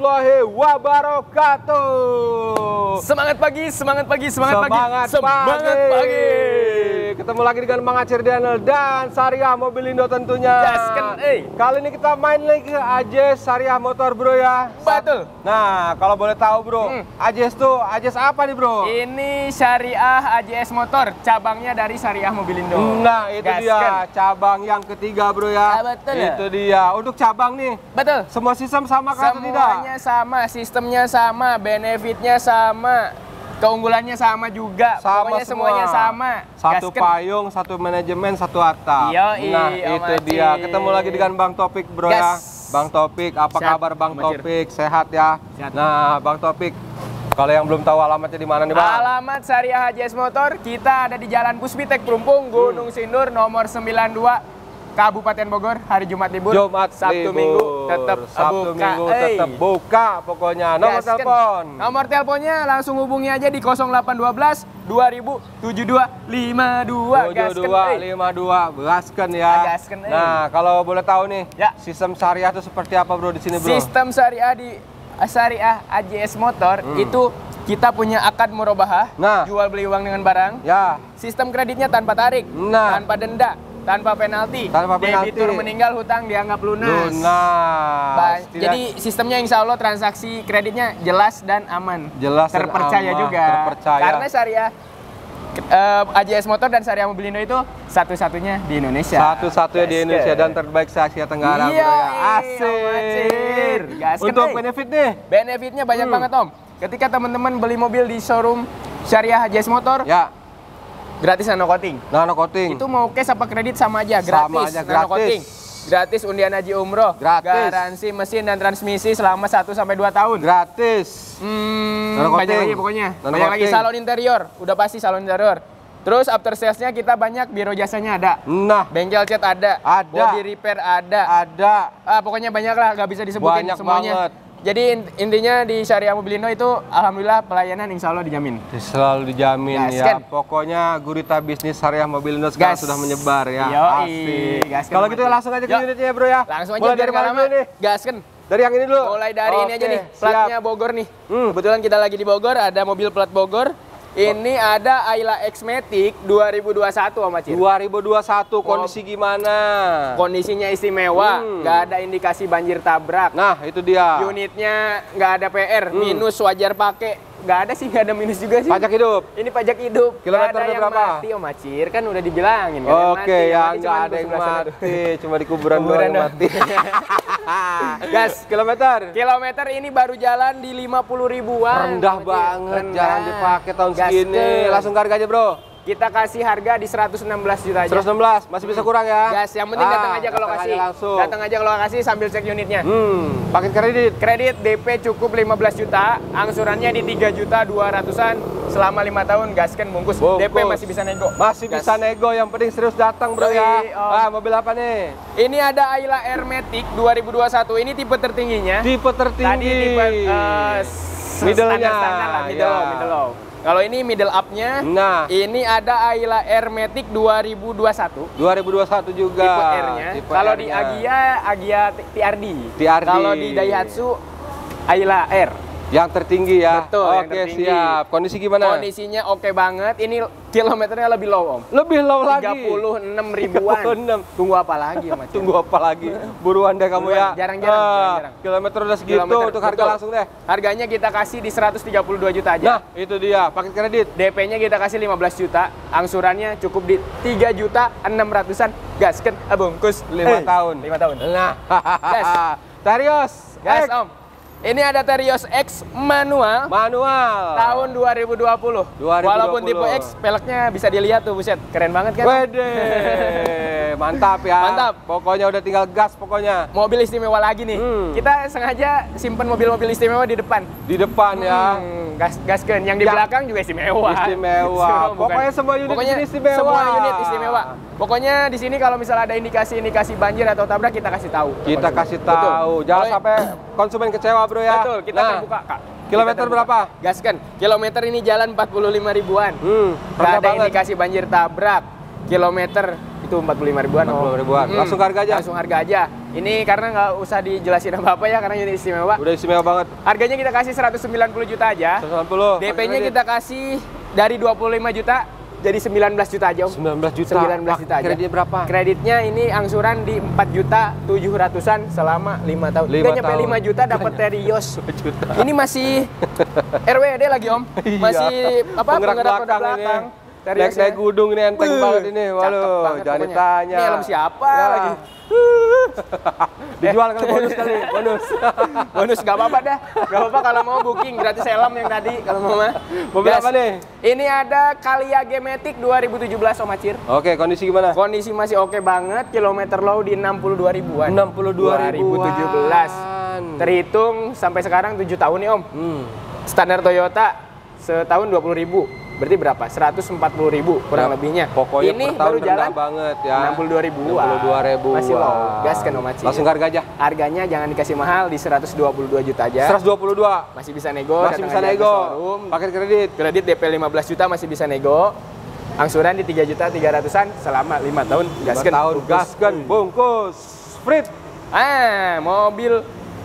Warahmatullahi wabarakatuh. Semangat pagi, semangat pagi, semangat, Semangat pagi, semangat pagi. Ketemu lagi dengan Mang Acir Daniel dan Syariah Mobilindo tentunya. Gasken, eh. Kali ini kita main lagi ke Ajes Syariah Motor bro ya. Betul. Nah, kalau boleh tahu bro, Hmm. Ajes tuh Ajes apa nih bro? Ini Syariah AJS Motor, cabangnya dari Syariah Mobilindo. Nah, itu Gasken. dia cabang yang ketiga bro ya. Ah, betul. Itu dia. Untuk cabang nih, Betul. semua sistem sama atau tidak? Semuanya sama, sistemnya sama, benefitnya sama, keunggulannya sama juga. Sama Pokoknya semua. semuanya sama. Satu Gasken. payung, satu manajemen, satu atap. Yoi, nah, Om itu Acir. dia. Ketemu lagi dengan Bang Topik, Bro ya. Gas. Bang Topik, apa Sehat, kabar Bang. Topik? Sehat ya? Sehat. Nah, Bang Topik, kalau yang belum tahu alamatnya di mana nih, Bang? Alamat Syariah AJS Motor, kita ada di Jalan Puspitek Perumpung, Gunung Sindur, nomor 92, Kabupaten Bogor, hari Jumat libur. Jumat Sabtu libur. Minggu tetap Sabtu buka. Minggu tetap buka pokoknya. Nomor Gasken. telepon. Nomor teleponnya langsung hubungi aja di 0812 2000 72 52. Gasken, 72. 52 Gasken ya. Gasken. Nah, kalau boleh tahu nih, Ya. sistem syariah itu seperti apa, Bro, di sini, Bro? Sistem syariah di Syariah AJS Motor itu kita punya akad murabahah, Hmm. Nah. jual beli uang dengan barang. Ya. Sistem kreditnya tanpa tarik, Nah. tanpa denda, tanpa penalti. Tanpa penalti. Debitur meninggal hutang dianggap lunas. Lunas. Ba- Tidak- Jadi sistemnya insya Allah transaksi kreditnya jelas dan aman. Jelas terpercaya aman, juga. terpercaya. Karena syariah eh, AJS Motor dan Syariah Mobilindo itu satu-satunya di Indonesia. Satu-satunya di. Indonesia dan terbaik se Asia Tenggara, Iya, ya. iya. Gasken, Untuk benefit nih. Benefitnya banyak Hmm. banget Om. Ketika teman-teman beli mobil di showroom Syariah AJS Motor, Ya, gratis nano coating. nano coating. Itu mau cash apa kredit sama aja, Sama gratis. aja, nano gratis. coating. Gratis undian haji umroh. Gratis. Garansi mesin dan transmisi selama 1 sampai 2 tahun. gratis. Hmm, Nano banyak lagi pokoknya. Nano banyak lagi coating. salon interior, udah pasti salon interior. Terus after sales-nya kita banyak biro jasanya ada. Nah, Bengkel cat ada, Ada. body repair ada. ada Ah, pokoknya banyak lah, nggak bisa disebutin Banyak semuanya. banget. Jadi in- intinya di Syariah Mobilindo itu alhamdulillah pelayanan insya Allah dijamin. selalu dijamin Gasken. ya. Pokoknya gurita bisnis syariah mobil Indo sekarang Gas. sudah menyebar ya. Yoi, Asik. gasken Kalau gitu langsung aja ke Yuk. unitnya ya, Bro ya. Langsung aja Mulai dari mana dulu nih? Gasken. Dari yang ini dulu. Mulai dari ini aja nih, platnya siap. Bogor nih. Hmm. Kebetulan kita lagi di Bogor, ada mobil plat Bogor. Ini ada Ayla X-Matic 2021 Om Acir. 2021 kondisi gimana? Kondisinya istimewa, Hmm. nggak ada indikasi banjir tabrak. Nah, itu dia. Unitnya nggak ada PR, Hmm. minus wajar pakai. Nggak ada sih, nggak ada minus juga sih. Pajak hidup. Ini pajak hidup. Kilometernya yang berapa? mati Om Acir, kan udah dibilangin. yang Oke, mati. ya mati nggak ada yang mati, cuma di kuburan doang yang mati. Gas. Kilometer. Kilometer ini baru jalan di 50 ribuan. Rendah banget, Rendah. jangan dipakai tahun Gasken. segini. Langsung ke harga aja, Bro. Kita kasih harga di 116 juta aja. 116, masih bisa kurang ya? Gas, yang penting datang Ah, aja ke datang lokasi. aja langsung. Datang aja ke lokasi sambil cek unitnya. Hmm, paket kredit. Kredit DP cukup 15 juta, angsurannya di 3 juta 200-an selama 5 tahun gasken bungkus. Bungkus. DP masih bisa nego. Masih Gas. bisa nego, yang penting serius datang, Bro Yoi, ya. Om. Ah, mobil apa nih? Ini ada Ayla Air Matic 2021. Ini tipe tertingginya. Tipe tertinggi. Tadi tipe eh, Middle-nya, standar lah, middle low, middle low. Kalau ini middle up-nya, Nah, ini ada Ayla Air Matic 2021. 2021 juga. tipe R-nya. Kalau di. Agia, Agia TRD. TRD. Kalau di Daihatsu, Ayla R. Yang tertinggi ya. Betul, yang Oke, tertinggi. siap. Kondisi gimana? Kondisinya oke banget. Ini kilometernya lebih low, Om. Lebih low lagi. 36 ribuan. 36. Tunggu apa lagi, Om? Tunggu apa lagi? Buruan deh kamu Buruan. ya. Jarang-jarang, Ah, jarang-jarang. Kilometer udah segitu Kilometer, untuk harga betul. langsung deh. Harganya kita kasih di 132 juta aja. Nah, itu dia paket kredit. DP-nya kita kasih 15 juta, angsurannya cukup di 3 juta 600-an. Gasken, ah, bungkus 5 Eh, tahun. 5 tahun. Nah, Gas. Tarios. Gas, X Om. Ini ada Terios X manual Manual. tahun 2020. 2020. Walaupun tipe X, peleknya bisa dilihat tuh, buset. Keren banget kan? Wede. Mantap ya. Mantap. Pokoknya udah tinggal gas pokoknya. Mobil istimewa lagi nih. Hmm. Kita sengaja simpen mobil-mobil istimewa di depan. Di depan ya. Hmm, gas gasken. Yang di Ya. belakang juga istimewa. Istimewa. Bukan. Pokoknya semua unit Pokoknya di sini istimewa. Semua unit istimewa. Pokoknya di sini kalau misalnya ada indikasi-indikasi banjir atau tabrak kita kasih tahu. Kita kasih tahu. Jangan sampai konsumen kecewa, Bro ya. Betul, kita Nah, terbuka, Kak. Kilometer terbuka. berapa? Gaskan. Kilometer ini jalan 45 ribuan. Hmm, rendah ada banget. indikasi banjir tabrak. Kilometer itu 45 ribuan. 45 ribuan. Langsung harga aja? Langsung harga aja. Ini karena nggak usah dijelasin apa-apa ya, karena ini istimewa. Udah istimewa banget. Harganya kita kasih 190 juta aja. 190. DP-nya kita kasih dari 25 juta jadi 19 juta aja om. 19 juta. 19 juta aja. Kreditnya berapa? Kreditnya ini angsuran di 4 juta 700-an selama 5 tahun. Lima Nggak nyampe tahun. 5 juta dapat Terios. juta. Ini masih RWD lagi om. Masih apa Penggerak penggerak belakang belakang. ini. Terios Naik naik gudung ini enteng Beuh, banget ini. Waduh, jangan ditanya. Ini helm siapa Ya. lagi? Dijual kali bonus kali, bonus. Bonus gak apa-apa dah. Gak apa-apa kalau mau booking gratis helm yang tadi kalau mau mah. Mobil apa nih? Ini ada Kalia Gematic 2017 Om Acir. Oke, kondisi gimana? Kondisi masih oke banget, kilometer low di 62 ribuan. 62 ribuan. 2017. Terhitung sampai sekarang 7 tahun nih Om. Hmm. Standar Toyota setahun 20 ribu. Berarti berapa? 140 ribu kurang Ya, lebihnya. Pokoknya Ini per tahun baru jalan banget ya. 62 ribuan. 62 ribuan. Masih low. Gas kan Om Acir. Langsung harga aja. Harganya jangan dikasih mahal di 122 juta aja. 122. Masih bisa nego, Masih bisa nego. Paket kredit. Kredit DP 15 juta masih bisa nego. Angsuran di 3 juta 300-an selama 5 tahun. Gaskan. 5 tahun bungkus. gaskan bungkus. Frit. Ah, mobil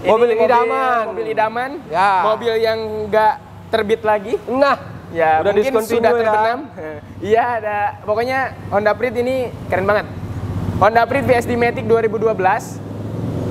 Mobil ini idaman. Mobil idaman. Ya. Mobil yang nggak terbit lagi. Nah, Ya, Udah mungkin sudah terbenam. Iya, ada. Pokoknya Honda Freed ini keren banget. Honda Freed VSD Matic 2012.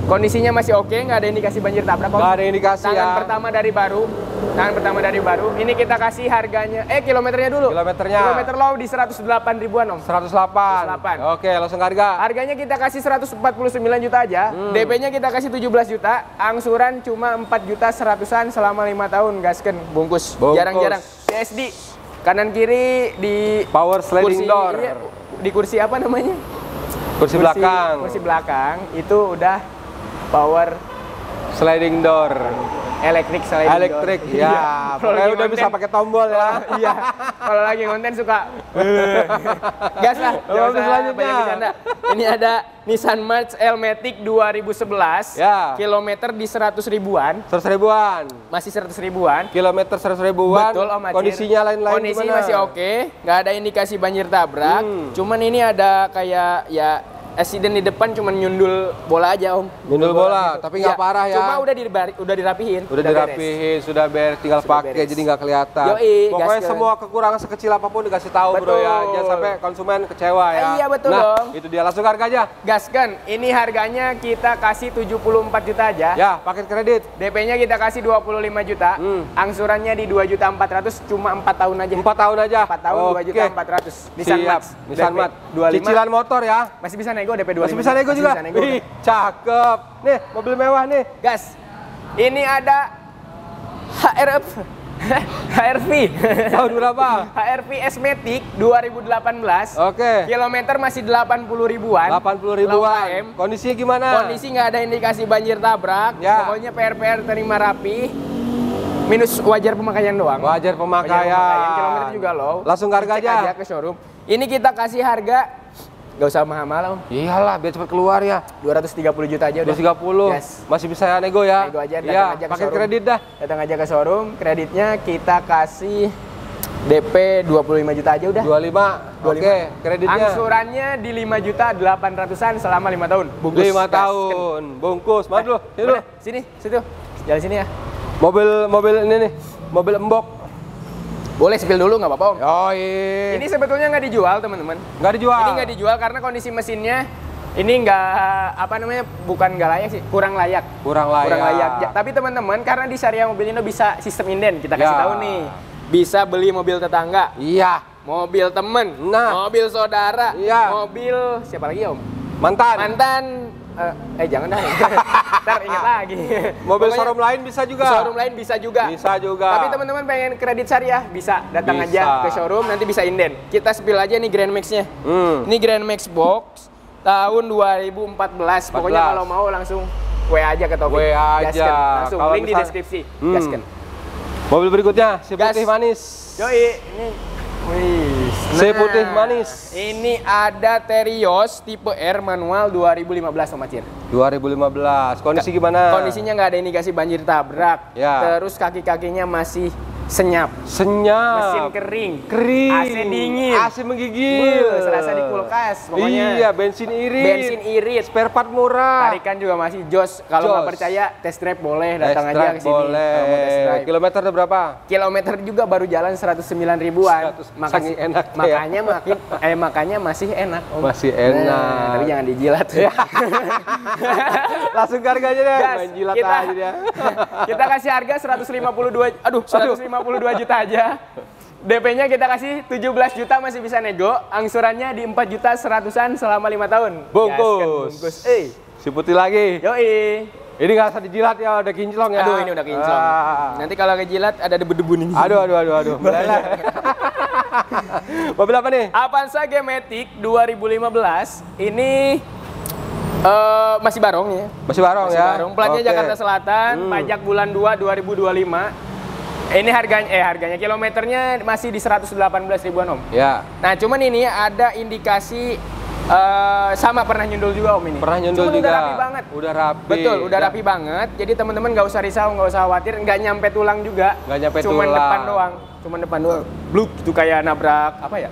Kondisinya masih oke, nggak ada indikasi banjir tabrak. Nggak ada indikasi Tangan ya. pertama dari baru. Tangan pertama dari baru. Ini kita kasih harganya. Eh, kilometernya dulu. Kilometernya. Kilometer low di 108 ribuan, Om. 108. 108. Oke, langsung harga. Harganya kita kasih 149 juta aja. Hmm. DP-nya kita kasih 17 juta. Angsuran cuma 4 juta seratusan selama 5 tahun. Gasken. Bungkus. Jarang-jarang. PSD. Kanan kiri di Power sliding kursi, door. iya, di kursi apa namanya? Kursi belakang. Kursi belakang itu udah power Sliding door. Elektrik door. Elektrik. Iya. Ya, Kalau pokoknya lagi udah bisa konten- pakai tombol ya. iya. Kalau lagi konten suka gas lah. Jangan selanjutnya. Ini ada Nissan March L-Matic 2011. Ya. Kilometer di 100 ribuan. 100 ribuan. Masih 100 ribuan. Kilometer 100 ribuan. Betul Om Acir. Kondisinya lain-lain Kondisi gimana? masih oke, nggak ada indikasi banjir tabrak. Hmm. Cuman ini ada kayak ya accident di depan cuman nyundul bola aja om. Nyundul bola, gitu. tapi nggak Iya, parah ya. Cuma udah dibari- udah dirapihin. Udah beres. dirapihin, sudah beres, tinggal Sudah pakai beres. jadi nggak kelihatan. Yoi, Pokoknya gaskan. semua kekurangan sekecil apa pun dikasih tahu bro ya, Betul. jangan sampai konsumen kecewa ya. Iya, betul nah, dong. itu dia langsung harga aja. Gaskan, ini harganya kita kasih 74 juta aja. Ya, paket kredit. DP-nya kita kasih 25 juta. Hmm. Angsurannya di 2 juta 400 cuma 4 tahun aja. 4 tahun aja. 4 tahun 2 juta 400. Nissan Siap. March. Nissan DP Mat. 25. Cicilan motor ya. Masih bisa nego DP 25. Masih bisa nego juga. bisa nego. Wih, cakep. Nih, mobil mewah nih. Gas. Ini ada HRF HRV. Tahun berapa? HRV S-Matic 2018. Oke. Kilometer masih 80 ribuan. 80 Low ribuan. KM. Kondisinya gimana? Kondisi nggak ada indikasi banjir tabrak. Ya. Pokoknya PR-PR terima rapi. Minus wajar pemakaian doang. Wajar Wajar pemakaian. Kilometer juga low. Langsung harga Cek aja. ke showroom. Ini kita kasih harga nggak usah mahal-mahal om. Iyalah, biar cepat keluar ya. 230 juta aja udah. 230. Yes. Masih bisa ya nego ya. Nego aja, datang Iya, aja ke paket showroom. kredit dah. Datang aja ke showroom, kreditnya kita kasih DP 25 juta aja udah. 25. Oke, kreditnya. Angsurannya di 5 juta 800-an selama 5 tahun. 5 Gas. tahun. Bungkus. Dulu. Sini dulu. Sini, situ. Jalan sini ya. Mobil mobil ini nih. Mobil embok. Boleh spill dulu nggak apa-apa om. Oh, iya. Ini sebetulnya nggak dijual teman-teman. nggak dijual. Ini nggak dijual karena kondisi mesinnya ini nggak apa namanya bukan nggak layak sih, kurang layak. Kurang layak. Kurang layak. Ya, tapi teman-teman karena di Syariah Mobil Indo bisa sistem inden, kita kasih Ya. tahu nih. Bisa beli mobil tetangga, Iya. mobil temen, Nah. mobil saudara, Iya. mobil siapa lagi om? Mantan. Mantan, eh, eh jangan dah, ntar inget lagi. Mobil Pokoknya showroom lain bisa juga. Showroom lain bisa juga. Bisa juga. Tapi teman-teman pengen kredit syariah bisa datang Bisa. aja ke showroom nanti bisa inden. Kita spill aja nih Grand Max-nya. Hmm. Ini Grand Max Box tahun 2014. Pokoknya 14. kalau mau langsung WA aja ke Taufik. WA aja. Gasken. Langsung Kalau link di misal- deskripsi. Hmm. Gasken. Mobil berikutnya si Gas. putih manis. Yoi, ini Wih. Si putih manis. Ini ada Terios tipe R manual 2015 Om Acir. 2015. Kondisi gimana? Kondisinya nggak ada indikasi banjir tabrak. Ya. Terus kaki-kakinya masih senyap, Senyap. mesin kering, Kering. AC dingin, AC menggigil. Beuh, serasa di kulkas. Pokoknya Iya, bensin irit. bensin irit, Spare part murah. tarikan juga masih jos. Kalau nggak percaya, test drive boleh, datang Test aja ke sini. Boleh. Kilometer berapa? Kilometer juga baru jalan 109 ribuan. 100, saking enak ya. makanya makin eh makanya masih enak. Om. Masih enak. Nah, tapi jangan dijilat. Langsung ke harganya deh. Gas, Main jilat kita, aja dia. kita kasih harga 152 aduh 152 juta aja. DP-nya kita kasih 17 juta masih bisa nego, angsurannya di 4 juta seratusan selama 5 tahun. Bungkus. Gaskan, bungkus. Eh, Si putih lagi. yoi. Ini nggak usah dijilat ya, udah kinclong ya. Aduh, ini udah kinclong. Ah. Nanti kalau kejilat ada debu-debu nih. Aduh, aduh, aduh, aduh. Meleleh. Mobil apa nih? Avanza G-Matic 2015 ini eh, masih barong ya. Masih barong Masih ya. barong. Platnya Oke. Jakarta Selatan, Hmm. pajak bulan 2 2025. Ini harganya eh harganya kilometernya masih di 118 ribuan Om. Ya. Nah, cuman ini ada indikasi eh, sama pernah nyundul juga Om ini. Pernah nyundul Cuman juga. udah rapi banget. Udah rapi. Betul, udah Ya. rapi banget. Jadi teman-teman nggak usah risau, nggak usah khawatir, nggak nyampe tulang juga. Nggak nyampe Cuman tulang. depan doang. Cuman depan doang. Bluk itu kayak nabrak apa ya?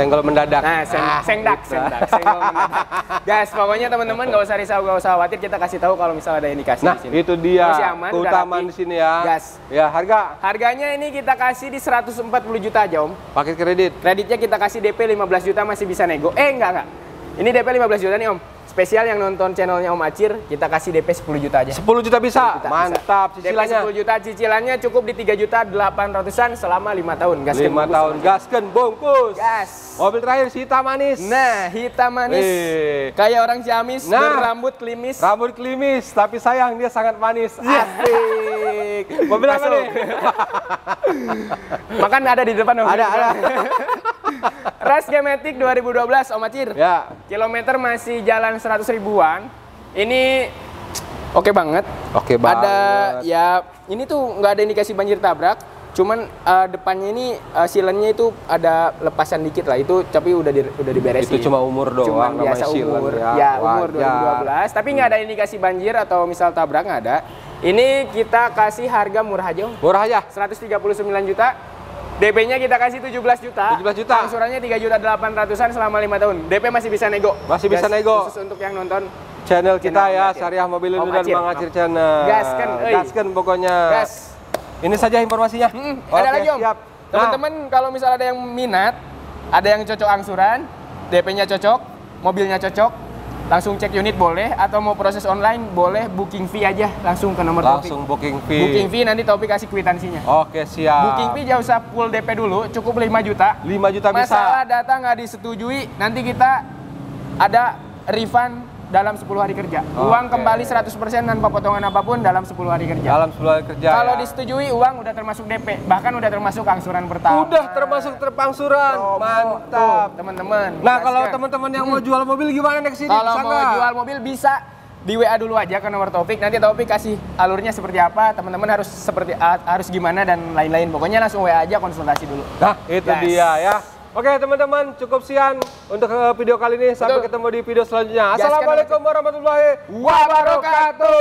Senggol mendadak. Nah, seng, Ah, sengdak, gitu. sengdak, senggol mendadak. Guys, pokoknya teman-teman nggak usah risau, nggak usah khawatir. Kita kasih tahu kalau misalnya ada indikasi Nah, di sini. itu dia Masih aman, keutamaan rapi. di sini ya. Gas. Ya, harga Harganya ini kita kasih di 140 juta aja, Om. paket kredit. Kreditnya kita kasih DP 15 juta masih bisa nego. Eh, enggak, enggak. Ini DP 15 juta nih, Om. Spesial yang nonton channelnya Om Acir, kita kasih DP 10 juta aja. 10 juta bisa. 10 juta Mantap bisa. cicilannya. DP 10 juta cicilannya cukup di 3 juta 800-an selama 5 tahun. Gaskan 5 bungkus, tahun gasken bungkus. Gas. Mobil terakhir si hitam manis. Nah, hitam manis. Eh. Kayak orang Ciamis, Nah. berambut klimis. Rambut klimis, tapi sayang dia sangat manis. Asik. Mobil apa nih? Makan ada di depan Om. Ada, ada. Ras Gematic 2012 Om Acir. Ya, Kilometer masih jalan 100 ribuan. Ini oke banget. Oke banget. Ada ya ini tuh nggak ada indikasi banjir tabrak. Cuman eh, depannya ini uh, silennya itu ada lepasan dikit lah. Itu tapi udah di, udah diberesin. Itu cuma umur doang, Cuman namanya biasa silen umur. ya. Ya, umur Wajar. 2012. Tapi nggak ada indikasi banjir atau misal tabrak nggak ada. Ini kita kasih harga murah aja. Murah aja. 139 juta. DP-nya kita kasih 17 juta. 17 juta. Angsurannya 3 juta 800-an selama 5 tahun. DP masih bisa nego. Masih bisa Gas, nego. Khusus untuk yang nonton. Channel kita Channel ya, Acir. Syariah Mobil Indo dan. Bang Acir Channel. Gaskan, euy. Gaskan pokoknya. Gas. Ini saja informasinya. Mm, Oke, ada lagi Om. siap. Nah, Teman-teman kalau misalnya ada yang minat, ada yang cocok angsuran, DP-nya cocok, mobilnya cocok, langsung cek unit boleh atau mau proses online boleh booking fee aja langsung ke nomor langsung Topik. booking fee. Booking fee nanti Topik kasih kwitansinya. Oke, siap. Booking fee jauh usah full DP dulu, cukup 5 juta. 5 juta bisa. Masalah data nggak disetujui, nanti kita ada refund dalam 10 hari kerja. Uang Oke. kembali 100% tanpa potongan apa pun dalam 10 hari kerja. Dalam sebulan kerja. Kalau ya. disetujui uang udah termasuk DP, bahkan udah termasuk angsuran pertama. Udah termasuk terpangsuran. Promo. Mantap. Teman-teman. Nah, kalau teman-teman yang mau jual mobil gimana nih sini? kalau mau jual mobil bisa di WA dulu aja ke nomor Taufik. Nanti Taufik kasih alurnya seperti apa, teman-teman harus seperti harus gimana dan lain-lain. Pokoknya langsung WA aja konsultasi dulu. Nah, itu Gas. dia ya. Oke teman-teman, cukup sekian untuk eh, video kali ini. Sampai Betul. ketemu di video selanjutnya. Assalamualaikum warahmatullahi wabarakatuh.